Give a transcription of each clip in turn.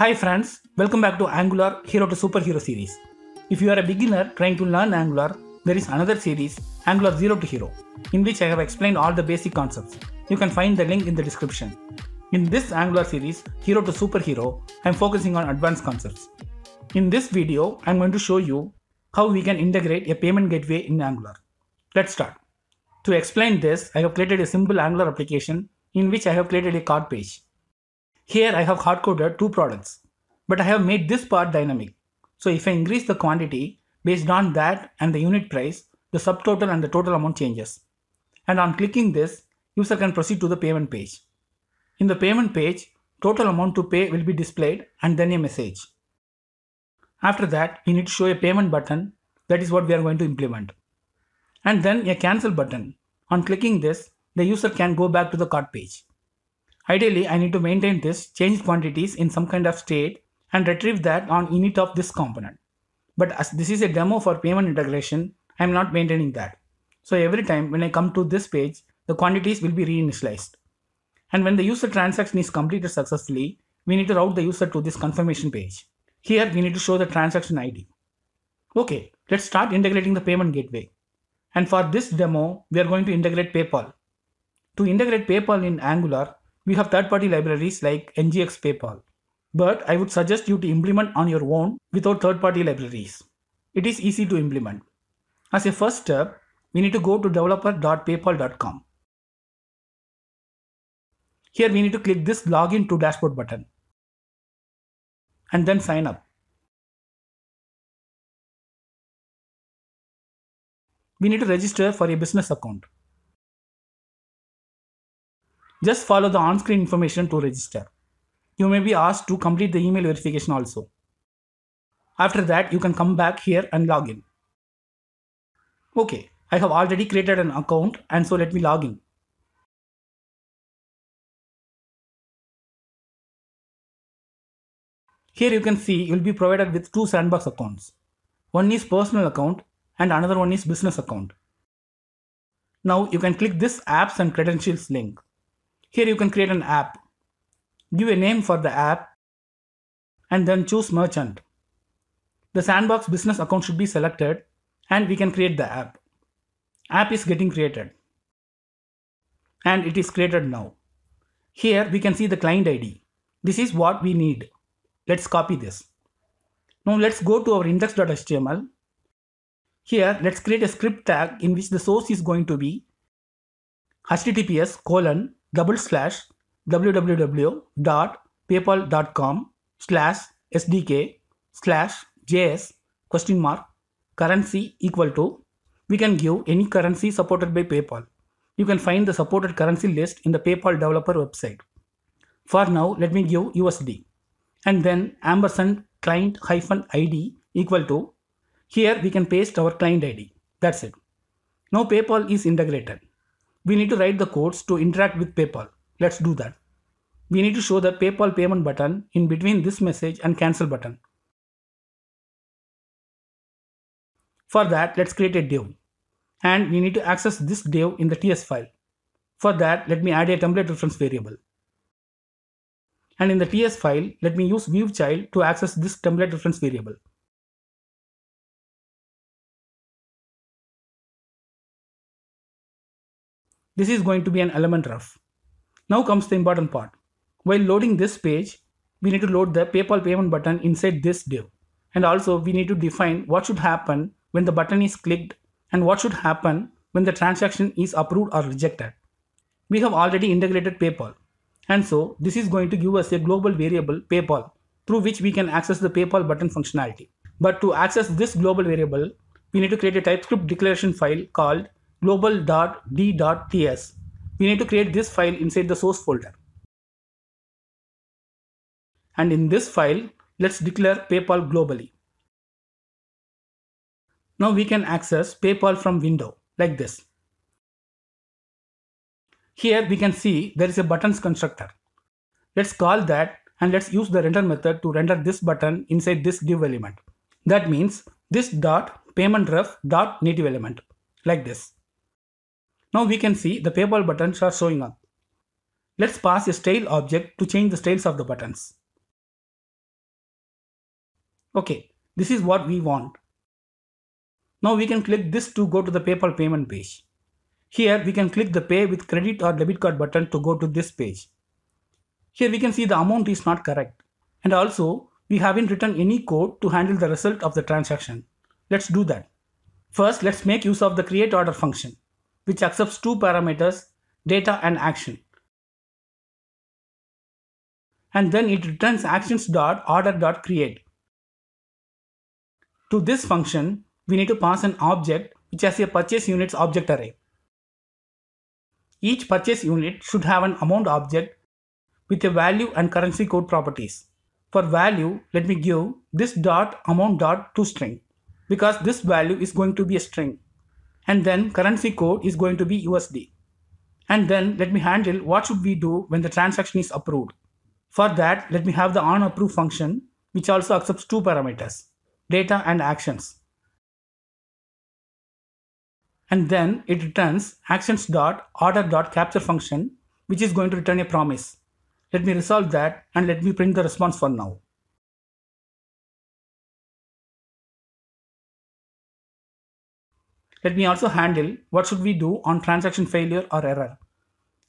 Hi friends, welcome back to Angular Hero to Superhero series. If you are a beginner trying to learn Angular, there is another series, Angular Zero to Hero, in which I have explained all the basic concepts. You can find the link in the description. In this Angular series, Hero to Superhero, I am focusing on advanced concepts. In this video, I am going to show you how we can integrate a payment gateway in Angular. Let's start. To explain this, I have created a simple Angular application in which I have created a card page. Here I have hard-coded two products, but I have made this part dynamic. So if I increase the quantity, based on that and the unit price, the subtotal and the total amount changes. And on clicking this, user can proceed to the payment page. In the payment page, total amount to pay will be displayed and then a message. After that, we need to show a payment button. That is what we are going to implement. And then a cancel button. On clicking this, the user can go back to the cart page. Ideally, I need to maintain this changed quantities in some kind of state and retrieve that on init of this component. But as this is a demo for payment integration, I am not maintaining that. So every time when I come to this page, the quantities will be reinitialized. And when the user transaction is completed successfully, we need to route the user to this confirmation page. Here we need to show the transaction ID. Okay, let's start integrating the payment gateway. And for this demo, we are going to integrate PayPal. To integrate PayPal in Angular, we have third-party libraries like NGX PayPal. But I would suggest you to implement on your own without third-party libraries. It is easy to implement. As a first step, we need to go to developer.paypal.com. Here we need to click this login to dashboard button and then sign up. We need to register for a business account. Just follow the on-screen information to register. You may be asked to complete the email verification also. After that, you can come back here and log in. Okay, I have already created an account and so let me log in. Here you can see you will be provided with two sandbox accounts. One is personal account and another one is business account. Now you can click this apps and credentials link. Here you can create an app. Give a name for the app and then choose merchant. The sandbox business account should be selected and we can create the app. App is getting created and it is created now. Here we can see the client ID. This is what we need. Let's copy this. Now let's go to our index.html. Here let's create a script tag in which the source is going to be https colon double slash www.paypal.com slash sdk slash js question mark currency equal to we can give any currency supported by PayPal. You can find the supported currency list in the PayPal developer website. For now, let me give USD and then ampersand client hyphen ID equal to here we can paste our client ID. That's it. Now PayPal is integrated. We need to write the codes to interact with PayPal. Let's do that. We need to show the PayPal payment button in between this message and cancel button. For that, let's create a div. And we need to access this div in the TS file. For that, let me add a template reference variable. And in the TS file, let me use viewChild to access this template reference variable. This is going to be an element ref. Now comes the important part. While loading this page, we need to load the PayPal payment button inside this div. And also we need to define what should happen when the button is clicked and what should happen when the transaction is approved or rejected. We have already integrated PayPal. And so this is going to give us a global variable PayPal through which we can access the PayPal button functionality. But to access this global variable, we need to create a TypeScript declaration file called global.d.ts. We need to create this file inside the source folder. And in this file, let's declare PayPal globally. Now we can access PayPal from window like this. Here we can see there is a buttons constructor. Let's call that and let's use the render method to render this button inside this div element. That means this dot payment ref dot native element like this. Now we can see the PayPal buttons are showing up. Let's pass a style object to change the styles of the buttons. Okay, this is what we want. Now we can click this to go to the PayPal payment page. Here we can click the pay with credit or debit card button to go to this page. Here we can see the amount is not correct. And also we haven't written any code to handle the result of the transaction. Let's do that. First, let's make use of the create order function, which accepts two parameters, data and action. And then it returns actions.order.create. To this function, we need to pass an object which has a purchase units object array. Each purchase unit should have an amount object with a value and currency code properties. For value, let me give this dot amount dot to string because this value is going to be a string. And then currency code is going to be USD. And then let me handle what should we do when the transaction is approved. For that, let me have the onApprove function which also accepts two parameters, data and actions. And then it returns actions.order.capture function which is going to return a promise. Let me resolve that and let me print the response for now. Let me also handle what should we do on transaction failure or error.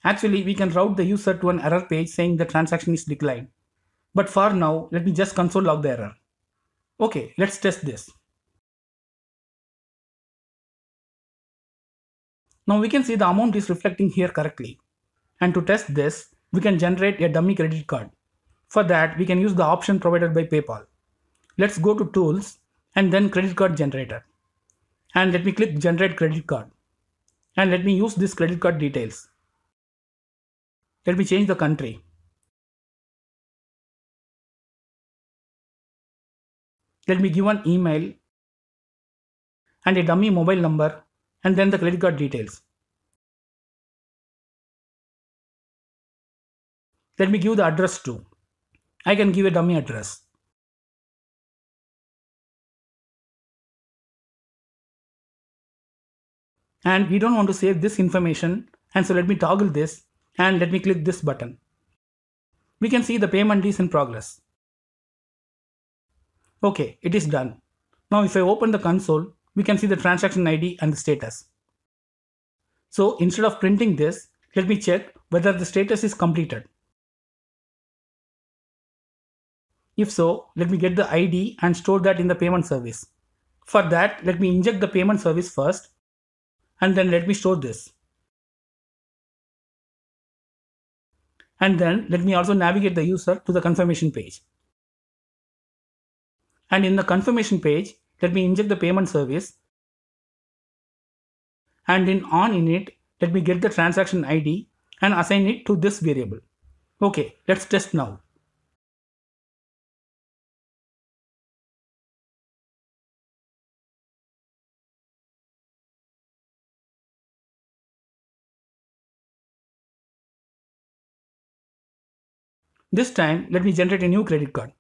Actually, we can route the user to an error page saying the transaction is declined. But for now, let me just console log the error. Okay, let's test this. Now we can see the amount is reflecting here correctly. And to test this, we can generate a dummy credit card. For that, we can use the option provided by PayPal. Let's go to Tools and then Credit Card Generator. And let me click Generate Credit Card. And let me use this credit card details. Let me change the country. Let me give an email and a dummy mobile number and then the credit card details. Let me give the address too. I can give a dummy address. And we don't want to save this information and so let me toggle this and let me click this button. We can see the payment is in progress. Okay, it is done. Now if I open the console, we can see the transaction ID and the status. So instead of printing this, let me check whether the status is completed. If so, let me get the ID and store that in the payment service. For that, let me inject the payment service first and then let me store this. And then let me also navigate the user to the confirmation page. And in the confirmation page, let me inject the payment service. And in on init, let me get the transaction ID and assign it to this variable. Okay, let's test now. This time, let me generate a new credit card.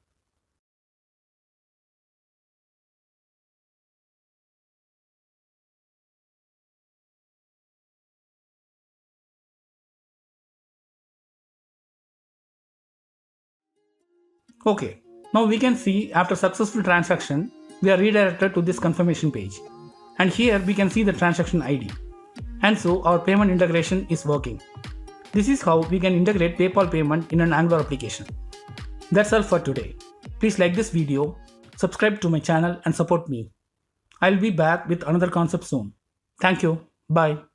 Okay, now we can see after successful transaction, we are redirected to this confirmation page. And here we can see the transaction ID. And so our payment integration is working. This is how we can integrate PayPal payment in an Angular application. That's all for today. Please like this video, subscribe to my channel and support me. I'll be back with another concept soon. Thank you. Bye.